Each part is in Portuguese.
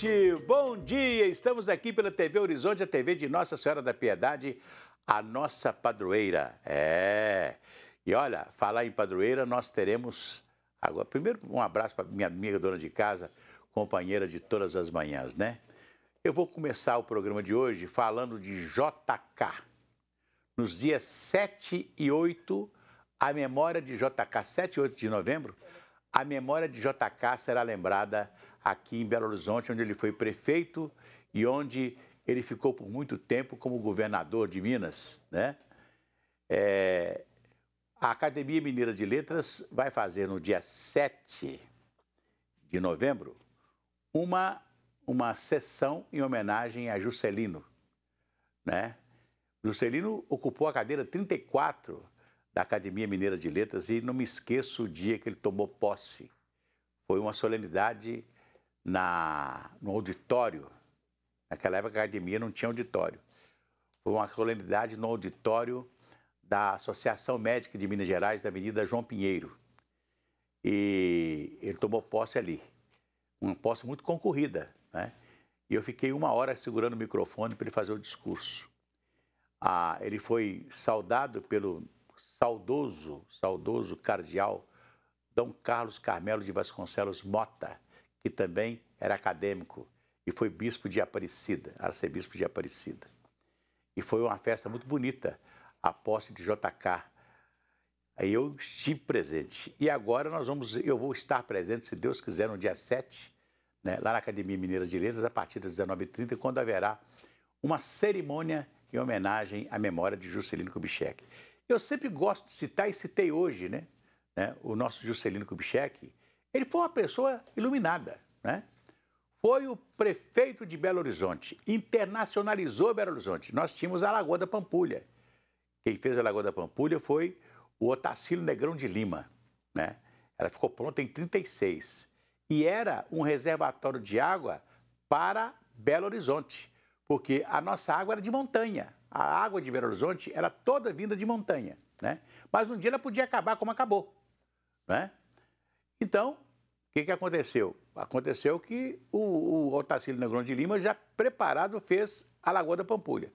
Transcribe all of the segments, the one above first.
Horizonte, bom dia! Estamos aqui pela TV Horizonte, a TV de Nossa Senhora da Piedade, a nossa padroeira. É. E olha, falar em padroeira, nós teremos agora. Primeiro, um abraço para minha amiga dona de casa, companheira de todas as manhãs, né? Eu vou começar o programa de hoje falando de JK. Nos dias 7 e 8, a memória de JK, 7 e 8 de novembro, a memória de JK será lembrada aqui em Belo Horizonte, onde ele foi prefeito e onde ele ficou por muito tempo como governador de Minas. Né? É, a Academia Mineira de Letras vai fazer no dia 7 de novembro uma uma sessão em homenagem a Juscelino. Né? Juscelino ocupou a cadeira 34 da Academia Mineira de Letras e não me esqueço o dia que ele tomou posse. Foi uma solenidade na, no auditório. Naquela época a academia não tinha auditório. Foi uma solenidade no auditório da Associação Médica de Minas Gerais, da Avenida João Pinheiro. E ele tomou posse ali. Uma posse muito concorrida. Né? E eu fiquei uma hora segurando o microfone para ele fazer o discurso. Ah, ele foi saudado pelo saudoso, saudoso cardeal Dom Carlos Carmelo de Vasconcelos Mota, que também era acadêmico e foi bispo de Aparecida, arcebispo de Aparecida. E foi uma festa muito bonita, a posse de JK. Aí eu estive presente. E agora nós vamos, eu vou estar presente, se Deus quiser, no dia 7, né, lá na Academia Mineira de Letras, a partir das 19h30, quando haverá uma cerimônia em homenagem à memória de Juscelino Kubitschek. Eu sempre gosto de citar, e citei hoje, né, né, o nosso Juscelino Kubitschek, ele foi uma pessoa iluminada, né? Foi o prefeito de Belo Horizonte, internacionalizou Belo Horizonte. Nós tínhamos a Lagoa da Pampulha. Quem fez a Lagoa da Pampulha foi o Otacílio Negrão de Lima, né? Ela ficou pronta em 36 e era um reservatório de água para Belo Horizonte, porque a nossa água era de montanha. A água de Belo Horizonte era toda vinda de montanha, né? Mas um dia ela podia acabar como acabou, né? Então, o que, que aconteceu? Aconteceu que o, o Otacílio Negrão de Lima já preparado fez a Lagoa da Pampulha.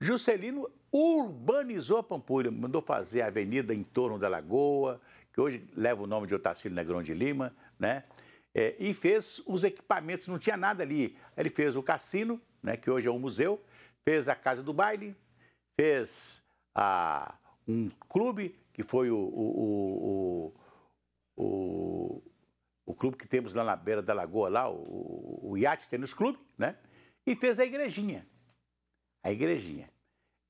Juscelino urbanizou a Pampulha, mandou fazer a avenida em torno da lagoa, que hoje leva o nome de Otacílio Negrão de Lima, né? É, e fez os equipamentos, não tinha nada ali. Ele fez o cassino, né, que hoje é um museu, fez a casa do baile, fez a, um clube, que foi o, o, o, o, o clube que temos lá na beira da lagoa, lá, o, o Yacht Tênis Clube, né? E fez a igrejinha. A igrejinha.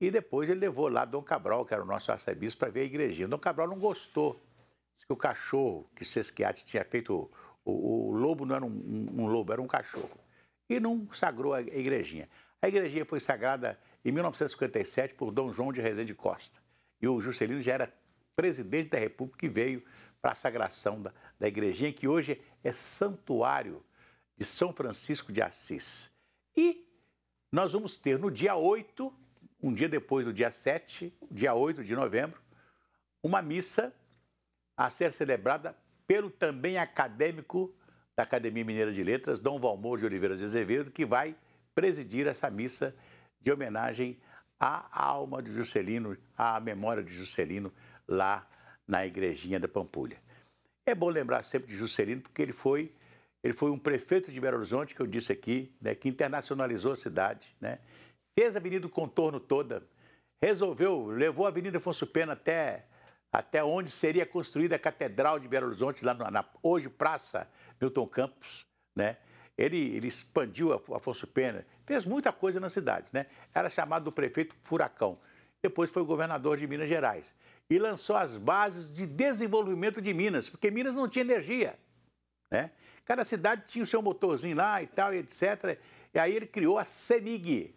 E depois ele levou lá Dom Cabral, que era o nosso arcebispo, para ver a igrejinha. Dom Cabral não gostou. Disse que o cachorro que Sesquiate tinha feito o, o lobo não era um, um, um, lobo, era um cachorro. E não sagrou a igrejinha. A igrejinha foi sagrada em 1957 por Dom João de Rezende Costa. E o Juscelino já era presidente da República e veio para a sagração da, da igrejinha, que hoje é santuário de São Francisco de Assis. E nós vamos ter no dia 8, um dia depois do dia 7, dia 8 de novembro, uma missa a ser celebrada pelo também acadêmico da Academia Mineira de Letras, Dom Valmor de Oliveira de Azevedo, que vai presidir essa missa de homenagem à alma de Juscelino, à memória de Juscelino lá na igrejinha da Pampulha. É bom lembrar sempre de Juscelino porque ele foi ele foi um prefeito de Belo Horizonte, que eu disse aqui, né, que internacionalizou a cidade, né, fez a Avenida do Contorno toda, resolveu, levou a Avenida Afonso Pena até até onde seria construída a Catedral de Belo Horizonte, lá na, hoje Praça Milton Campos, né? Ele, ele expandiu a Afonso Pena, fez muita coisa na cidade, né? Era chamado do prefeito Furacão. Depois foi governador de Minas Gerais e lançou as bases de desenvolvimento de Minas, porque Minas não tinha energia, né? Cada cidade tinha o seu motorzinho lá e tal, e etc. E aí ele criou a CEMIG,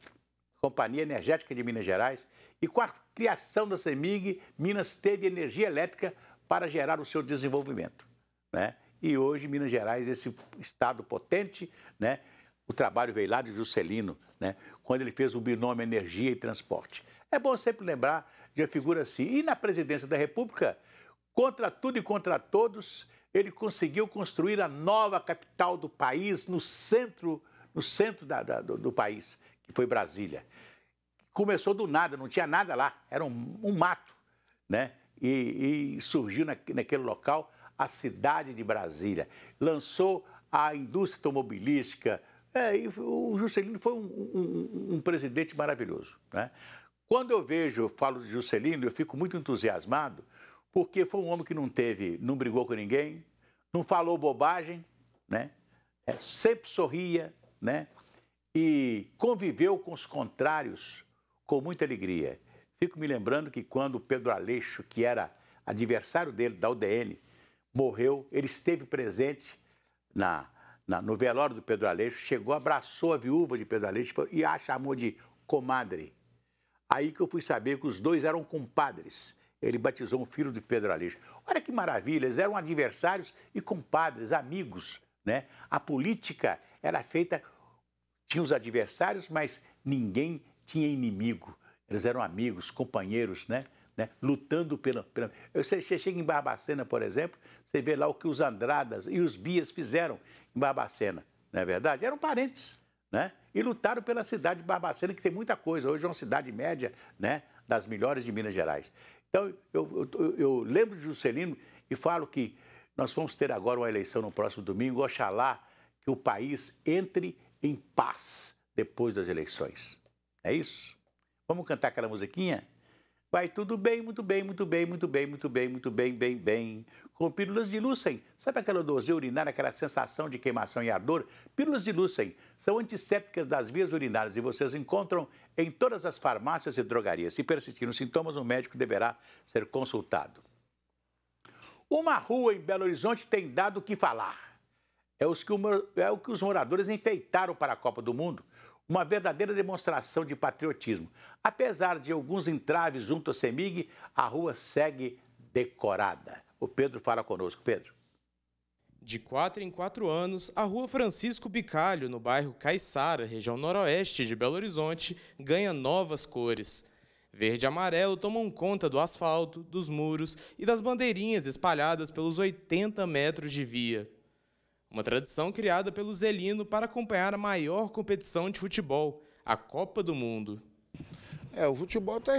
Companhia Energética de Minas Gerais, e com a criação da CEMIG, Minas teve energia elétrica para gerar o seu desenvolvimento. Né? E hoje, Minas Gerais, esse estado potente, né? o trabalho veio lá de Juscelino, né? quando ele fez o binômio energia e transporte. É bom sempre lembrar de uma figura assim. E na presidência da República, contra tudo e contra todos, ele conseguiu construir a nova capital do país, no centro no centro da, da, do, do, país, que foi Brasília. Começou do nada, não tinha nada lá, era um, um mato, né? E, e surgiu na, naquele local a cidade de Brasília. Lançou a indústria automobilística. É, o Juscelino foi um, um, um, presidente maravilhoso. Né? Quando eu vejo, falo de Juscelino, eu fico muito entusiasmado, porque foi um homem que não teve, não brigou com ninguém, não falou bobagem, né? É, sempre sorria, né? E conviveu com os contrários com muita alegria. Fico me lembrando que quando Pedro Aleixo, que era adversário dele da UDN, morreu, ele esteve presente na, na, no velório do Pedro Aleixo, chegou, abraçou a viúva de Pedro Aleixo e a chamou de comadre. Aí que eu fui saber que os dois eram compadres. Ele batizou um filho de Pedro Aleixo. Olha que maravilha, eles eram adversários e compadres, amigos. Né? A política era feita, tinha os adversários, mas ninguém tinha inimigo. Eles eram amigos, companheiros, né? Né? lutando pela, pela... Você chega em Barbacena, por exemplo, você vê lá o que os Andradas e os Bias fizeram em Barbacena, não é verdade? Eram parentes, né? E lutaram pela cidade de Barbacena, que tem muita coisa. Hoje é uma cidade média, né? Das melhores de Minas Gerais. Então, eu, eu, eu lembro de Juscelino e falo que nós vamos ter agora uma eleição no próximo domingo. Oxalá que o país entre em paz depois das eleições. É isso? Vamos cantar aquela musiquinha? Vai tudo bem, muito bem, muito bem, muito bem, muito bem, muito bem, bem, bem. Com pílulas de Lucem. Sabe aquela dose urinária, aquela sensação de queimação e ardor? Pílulas de Lucem são antissépticas das vias urinárias e vocês encontram em todas as farmácias e drogarias. Se persistirem os sintomas, o médico deverá ser consultado. Uma rua em Belo Horizonte tem dado o que falar. É, os que, é o que os moradores enfeitaram para a Copa do Mundo uma verdadeira demonstração de patriotismo. Apesar de alguns entraves junto à CEMIG, a rua segue decorada. O Pedro fala conosco. Pedro. De quatro em quatro anos, a rua Francisco Bicalho, no bairro Caiçara, região noroeste de Belo Horizonte, ganha novas cores. Verde e amarelo tomam conta do asfalto, dos muros e das bandeirinhas espalhadas pelos 80 metros de via. Uma tradição criada pelo Zelino para acompanhar a maior competição de futebol, a Copa do Mundo. É, o futebol está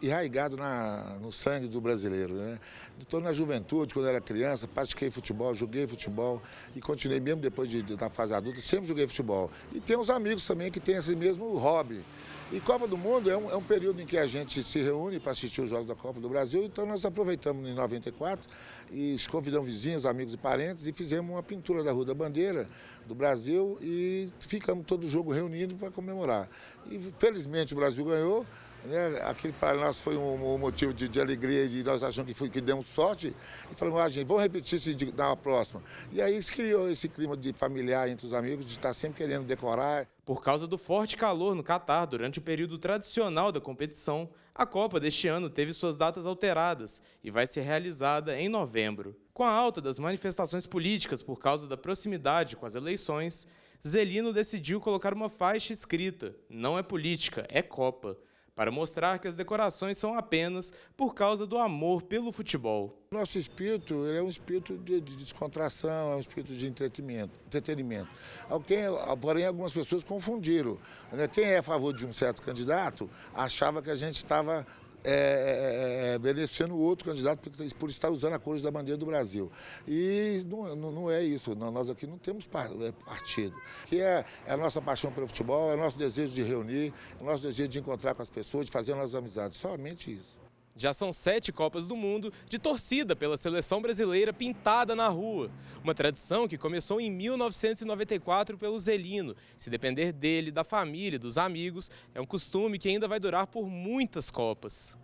enraigado na, no sangue do brasileiro. Né? Estou na juventude, quando era criança, pratiquei futebol, joguei futebol e continuei mesmo depois de, da fase adulta, sempre joguei futebol. E tem uns amigos também que têm esse mesmo hobby. E Copa do Mundo é um, é um período em que a gente se reúne para assistir os Jogos da Copa do Brasil, então nós aproveitamos em 94 e convidamos vizinhos, amigos e parentes e fizemos uma pintura da Rua da Bandeira do Brasil e ficamos todo jogo reunindo para comemorar. E felizmente o Brasil ganhou, né? Aquilo para nós foi um, um motivo de, de, alegria e nós achamos que, foi, que demos sorte. E falamos, ah, gente, vamos repetir isso na próxima. E aí se criou esse clima de familiar entre os amigos, de estar sempre querendo decorar. Por causa do forte calor no Catar durante o período tradicional da competição, a Copa deste ano teve suas datas alteradas e vai ser realizada em novembro. Com a alta das manifestações políticas por causa da proximidade com as eleições, Zelino decidiu colocar uma faixa escrita: Não é política, é Copa para mostrar que as decorações são apenas por causa do amor pelo futebol. Nosso espírito é um espírito de, de descontração, é um espírito de entretenimento. entretenimento. Alguém, porém, algumas pessoas confundiram. Né? Quem é a favor de um certo candidato achava que a gente estava é, é, é, é, beneficiando outro candidato por, estar usando a cor da bandeira do Brasil. E não, não, é isso, nós aqui não temos é, partido. Que é, a nossa paixão pelo futebol, é o nosso desejo de reunir, é o nosso desejo de encontrar com as pessoas, de fazer nossas amizades. Somente isso. Já são sete Copas do Mundo de torcida pela seleção brasileira pintada na rua. Uma tradição que começou em 1994 pelo Zelino. Se depender dele, da família, dos amigos, é um costume que ainda vai durar por muitas Copas.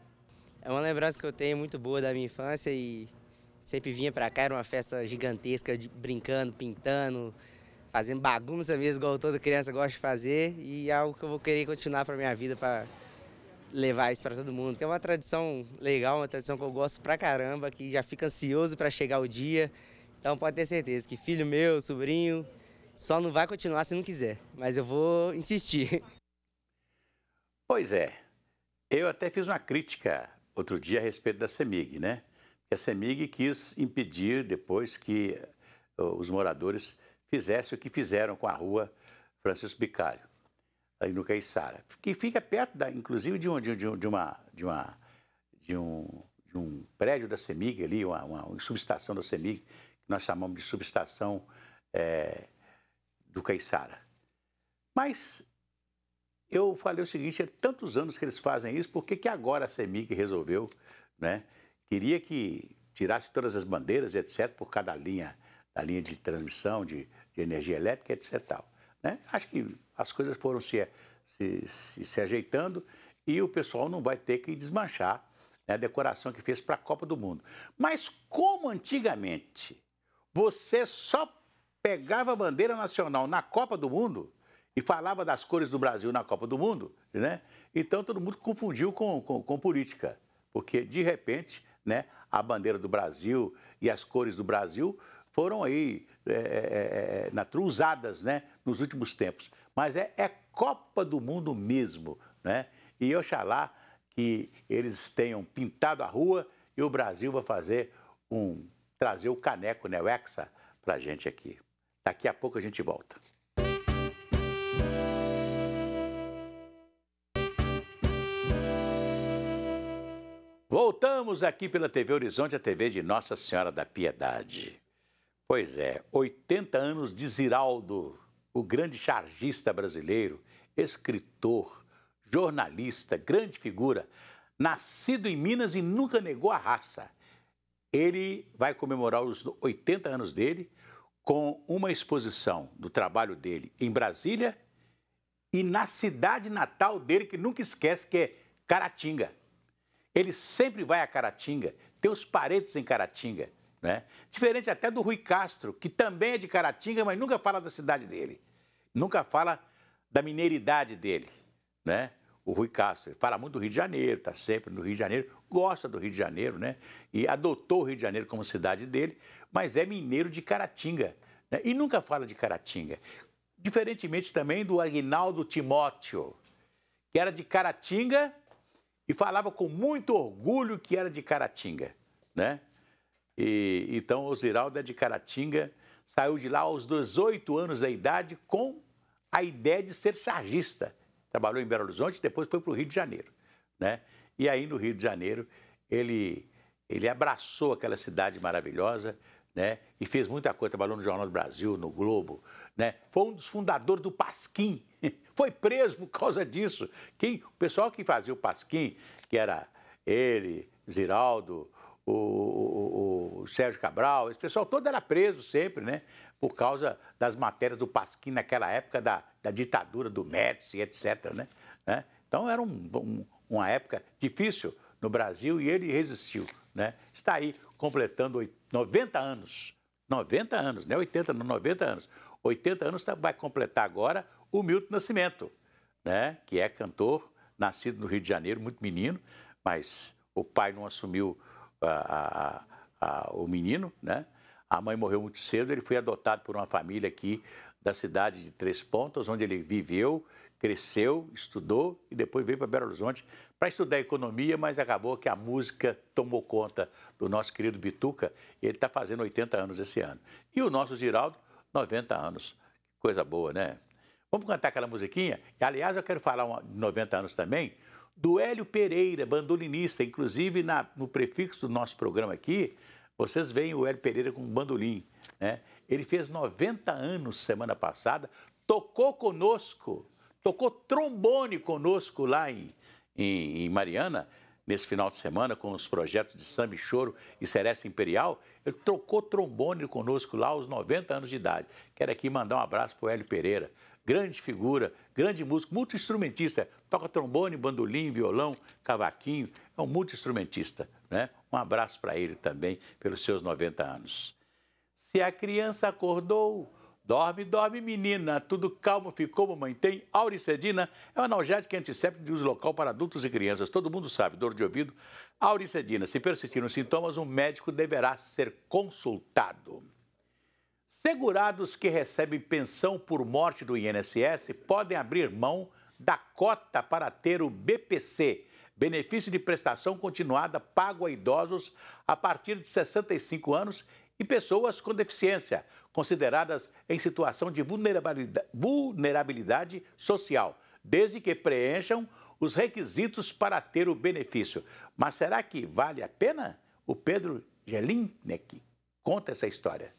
É uma lembrança que eu tenho muito boa da minha infância e sempre vinha para cá, era uma festa gigantesca, brincando, pintando, fazendo bagunça mesmo, igual toda criança gosta de fazer. E é algo que eu vou querer continuar para minha vida, para levar isso para todo mundo, que é uma tradição legal, uma tradição que eu gosto pra caramba, que já fica ansioso para chegar o dia. Então pode ter certeza que filho meu, sobrinho, só não vai continuar se não quiser, mas eu vou insistir. Pois é. Eu até fiz uma crítica outro dia a respeito da CEMIG, né? A CEMIG quis impedir depois que os moradores fizessem o que fizeram com a rua Francisco Bicalho, aí no Caiçara, que fica perto, da, inclusive, de, um, de, de, uma, de, uma, de, um, de um prédio da CEMIG ali, uma, uma subestação da CEMIG, que nós chamamos de subestação é, do Caiçara. Mas eu falei o seguinte, há tantos anos que eles fazem isso, por que, que agora a CEMIG resolveu, né? Queria que tirasse todas as bandeiras, etc., por cada linha, da linha de transmissão, de, de energia elétrica, etc. Tal, né? Acho que as coisas foram se, se, se, se ajeitando e o pessoal não vai ter que desmanchar né, a decoração que fez para a Copa do Mundo. Mas como antigamente você só pegava a bandeira nacional na Copa do Mundo e falava das cores do Brasil na Copa do Mundo, né? Então todo mundo confundiu com, com, com política, porque de repente, né, a bandeira do Brasil e as cores do Brasil foram aí é, é, é, né, nos últimos tempos. Mas é, é Copa do Mundo mesmo, né? E oxalá que eles tenham pintado a rua e o Brasil vai fazer um trazer o caneco, né, o Hexa, para a gente aqui. Daqui a pouco a gente volta. Voltamos aqui pela TV Horizonte, a TV de Nossa Senhora da Piedade. Pois é, 80 anos de Ziraldo, o grande chargista brasileiro, escritor, jornalista, grande figura, nascido em Minas e nunca negou a raça. Ele vai comemorar os 80 anos dele com uma exposição do trabalho dele em Brasília e na cidade natal dele, que nunca esquece, que é Caratinga. Ele sempre vai a Caratinga, tem os parentes em Caratinga. Né? Diferente até do Rui Castro, que também é de Caratinga, mas nunca fala da cidade dele. Nunca fala da mineiridade dele. Né? O Rui Castro fala muito do Rio de Janeiro, está sempre no Rio de Janeiro, gosta do Rio de Janeiro, né? E adotou o Rio de Janeiro como cidade dele, mas é mineiro de Caratinga. Né? E nunca fala de Caratinga. Diferentemente também do Aguinaldo Timóteo, que era de Caratinga e falava com muito orgulho que era de Caratinga, né? E, então, o Ziraldo é de Caratinga, saiu de lá aos 18 anos da idade com a ideia de ser chargista. Trabalhou em Belo Horizonte, depois foi para o Rio de Janeiro, né? E aí, no Rio de Janeiro, ele, ele abraçou aquela cidade maravilhosa, né? E fez muita coisa, trabalhou no Jornal do Brasil, no Globo, né? Foi um dos fundadores do Pasquim. Foi preso por causa disso. Quem, o pessoal que fazia o Pasquim, que era ele, Ziraldo, o, o, o, Sérgio Cabral, esse pessoal todo era preso sempre, né? Por causa das matérias do Pasquim naquela época da, da ditadura do Médici, etc. Né? né? Então era um, um, uma época difícil no Brasil e ele resistiu. Né? Está aí completando 90 anos. 90 anos, não é 80, não, 90 anos. 80 anos tá, vai completar agora o Milton Nascimento, né? que é cantor, nascido no Rio de Janeiro, muito menino, mas o pai não assumiu a, a, a, o menino, né? A mãe morreu muito cedo, ele foi adotado por uma família aqui da cidade de Três Pontas, onde ele viveu, cresceu, estudou e depois veio para Belo Horizonte para estudar economia, mas acabou que a música tomou conta do nosso querido Bituca e ele está fazendo 80 anos esse ano. E o nosso Giraldo, 90 anos. Coisa boa, né? Vamos cantar aquela musiquinha? E, aliás, eu quero falar de 90 anos também do Hélio Pereira, bandolinista. Inclusive, na, no prefixo do nosso programa aqui, vocês veem o Hélio Pereira com bandolim. Né? Ele fez 90 anos semana passada, tocou conosco, tocou trombone conosco lá em, em, em Mariana, nesse final de semana, com os projetos de samba e choro e Seresta Imperial. Ele tocou trombone conosco lá aos 90 anos de idade. Quero aqui mandar um abraço para o Hélio Pereira grande figura, grande músico, multi-instrumentista, toca trombone, bandolim, violão, cavaquinho, é um multi-instrumentista. Né? Um abraço para ele também, pelos seus 90 anos. Se a criança acordou, dorme, dorme menina, tudo calmo ficou, mamãe tem. Auricedina é um analgésico antisséptico de uso local para adultos e crianças. Todo mundo sabe, dor de ouvido. Auricedina, se persistirem os sintomas, um médico deverá ser consultado. Segurados que recebem pensão por morte do INSS podem abrir mão da cota para ter o BPC, benefício de prestação continuada pago a idosos a partir de 65 anos e pessoas com deficiência, consideradas em situação de vulnerabilidade, vulnerabilidade social, desde que preencham os requisitos para ter o benefício. Mas será que vale a pena? O Pedro Gelinek conta essa história.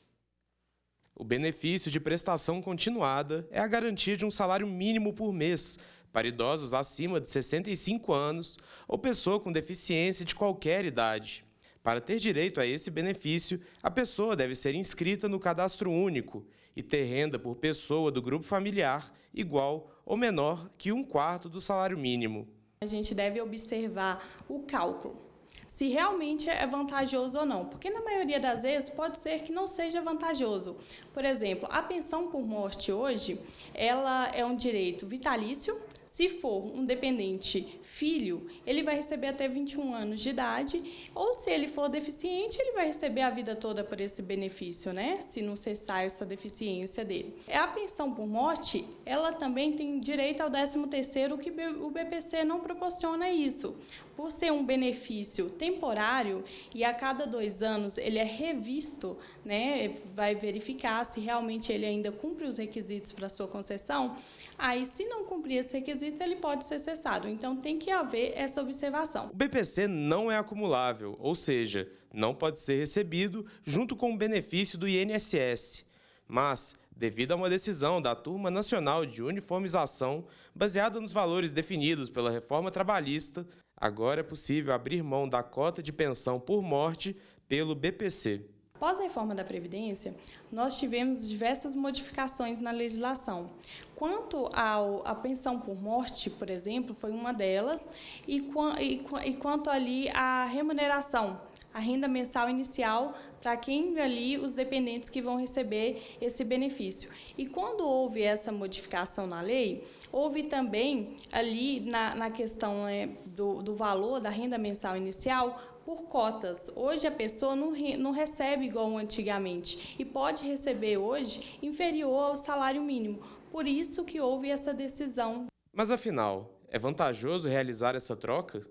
O benefício de prestação continuada é a garantia de um salário mínimo por mês para idosos acima de 65 anos ou pessoa com deficiência de qualquer idade. Para ter direito a esse benefício, a pessoa deve ser inscrita no cadastro único e ter renda por pessoa do grupo familiar igual ou menor que um quarto do salário mínimo. A gente deve observar o cálculo, se realmente é vantajoso ou não, porque na maioria das vezes pode ser que não seja vantajoso. Por exemplo, a pensão por morte hoje, ela é um direito vitalício, se for um dependente filho, ele vai receber até 21 anos de idade, ou se ele for deficiente, ele vai receber a vida toda por esse benefício, né? Se não cessar essa deficiência dele. A pensão por morte, ela também tem direito ao 13º, que o BPC não proporciona isso. Por ser um benefício temporário e a cada dois anos ele é revisto, né? Vai verificar se realmente ele ainda cumpre os requisitos para sua concessão. Aí, se não cumprir esse requisito, ele pode ser cessado. Então, tem que haver essa observação. O BPC não é acumulável, ou seja, não pode ser recebido junto com o benefício do INSS. Mas, devido a uma decisão da Turma Nacional de Uniformização, baseada nos valores definidos pela reforma trabalhista, agora é possível abrir mão da cota de pensão por morte pelo BPC. Após a reforma da Previdência, nós tivemos diversas modificações na legislação. Quanto à pensão por morte, por exemplo, foi uma delas, e, e, e quanto ali à remuneração, a renda mensal inicial para quem ali os dependentes que vão receber esse benefício. E quando houve essa modificação na lei, houve também ali na, na questão né, do, do valor da renda mensal inicial por cotas. Hoje a pessoa não, re, não recebe igual antigamente e pode receber hoje inferior ao salário mínimo. Por isso que houve essa decisão. Mas afinal, é vantajoso realizar essa troca?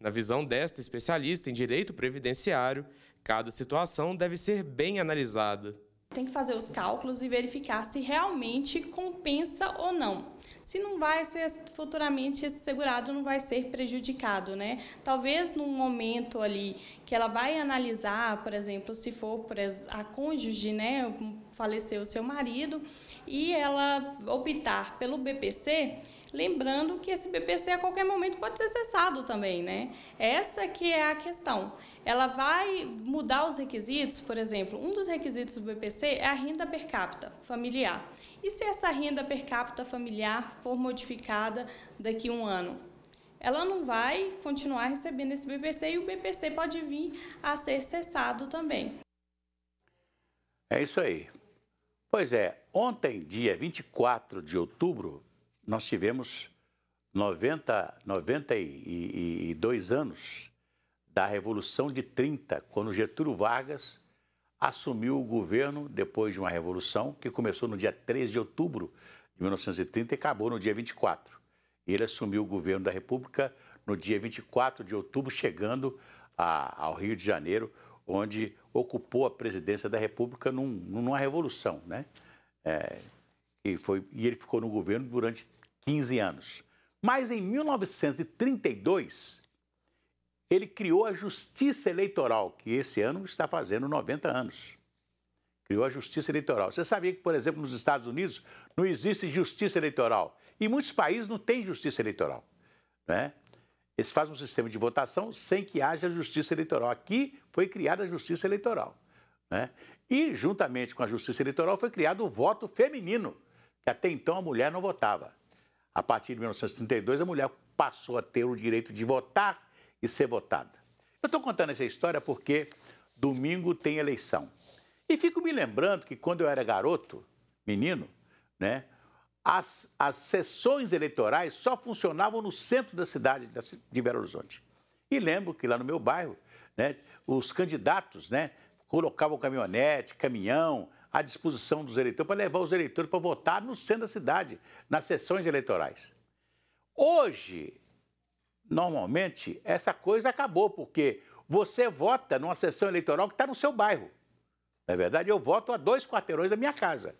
Na visão desta especialista em direito previdenciário, cada situação deve ser bem analisada. Tem que fazer os cálculos e verificar se realmente compensa ou não se não vai ser futuramente esse segurado não vai ser prejudicado, né? Talvez num momento ali que ela vai analisar, por exemplo, se for a cônjuge, né, faleceu o seu marido e ela optar pelo BPC, lembrando que esse BPC a qualquer momento pode ser cessado também, né? Essa que é a questão. Ela vai mudar os requisitos, por exemplo, um dos requisitos do BPC é a renda per capita familiar. E se essa renda per capita familiar for modificada daqui a um ano? Ela não vai continuar recebendo esse BPC e o BPC pode vir a ser cessado também. É isso aí. Pois é, ontem, dia 24 de outubro, nós tivemos 90, 92 anos da Revolução de 30, quando Getúlio Vargas assumiu o governo depois de uma revolução que começou no dia 13 de outubro de 1930 e acabou no dia 24. Ele assumiu o governo da República no dia 24 de outubro, chegando a, ao Rio de Janeiro, onde ocupou a presidência da República num, numa revolução, né? É, e, foi, e ele ficou no governo durante 15 anos. Mas em 1932, ele criou a Justiça Eleitoral, que esse ano está fazendo 90 anos. Criou a Justiça Eleitoral. Você sabia que, por exemplo, nos Estados Unidos não existe justiça eleitoral? E muitos países não têm justiça eleitoral. Né? Eles fazem um sistema de votação sem que haja justiça eleitoral. Aqui foi criada a Justiça Eleitoral. Né? E, juntamente com a Justiça Eleitoral, foi criado o voto feminino, que até então a mulher não votava. A partir de 1932, a mulher passou a ter o direito de votar e ser votada. Eu estou contando essa história porque domingo tem eleição. E fico me lembrando que quando eu era garoto, menino, né, as, as sessões eleitorais só funcionavam no centro da cidade de Belo Horizonte. E lembro que lá no meu bairro, né, os candidatos né, colocavam caminhonete, caminhão à disposição dos eleitores para levar os eleitores para votar no centro da cidade, nas sessões eleitorais. Hoje, normalmente, essa coisa acabou, porque você vota numa sessão eleitoral que está no seu bairro. Não é verdade? Eu voto a dois quarteirões da minha casa.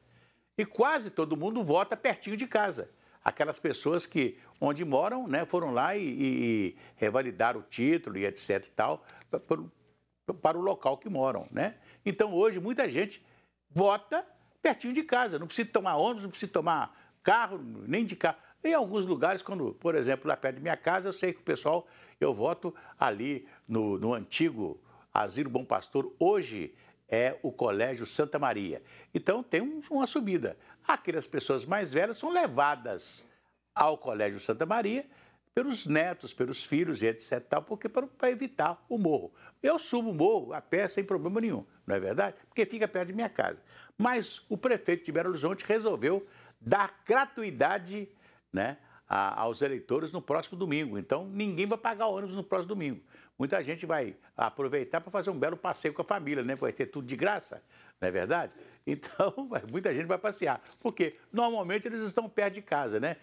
E quase todo mundo vota pertinho de casa. Aquelas pessoas que, onde moram, né, foram lá e, e revalidaram o título e etc e tal, para, para o local que moram, né? Então, hoje, muita gente vota pertinho de casa. Não precisa tomar ônibus, não precisa tomar carro, nem de carro. Em alguns lugares, quando, por exemplo, lá perto de minha casa, eu sei que o pessoal, eu voto ali no, no antigo Asilo Bom Pastor, hoje é o Colégio Santa Maria. Então tem um, uma subida. Aquelas pessoas mais velhas são levadas ao Colégio Santa Maria pelos netos, pelos filhos e etc. Tal, porque para evitar o morro. Eu subo o morro a pé sem problema nenhum, não é verdade? Porque fica perto de minha casa. Mas o prefeito de Belo Horizonte resolveu dar gratuidade né, aos eleitores no próximo domingo. Então, ninguém vai pagar ônibus no próximo domingo. Muita gente vai aproveitar para fazer um belo passeio com a família, né? Vai ter tudo de graça, não é verdade? Então, muita gente vai passear. Porque normalmente eles estão perto de casa, né?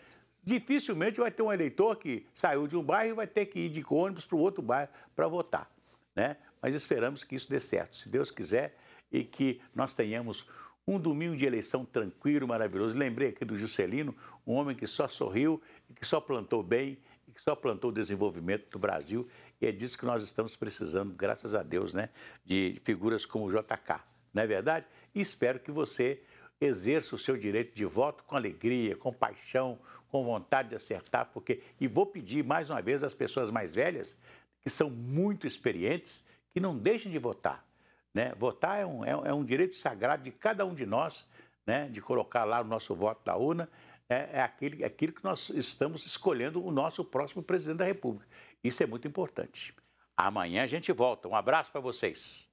Dificilmente vai ter um eleitor que saiu de um bairro e vai ter que ir de ônibus para o outro bairro para votar, né? Mas esperamos que isso dê certo, se Deus quiser, e que nós tenhamos um domingo de eleição tranquilo, maravilhoso. Lembrei aqui do Juscelino, um homem que só sorriu e que só plantou bem e que só plantou o desenvolvimento do Brasil. E é disso que nós estamos precisando, graças a Deus, né? De figuras como o JK, não é verdade? E espero que você exerça o seu direito de voto com alegria, com paixão, com vontade de acertar, porque. E vou pedir mais uma vez às pessoas mais velhas, que são muito experientes, que não deixem de votar né? Votar é um, é, é, um direito sagrado de cada um de nós, né? de colocar lá o nosso voto da urna, é, é, aquele, é aquilo que nós estamos escolhendo o nosso próximo presidente da República. Isso é muito importante. Amanhã a gente volta. Um abraço para vocês.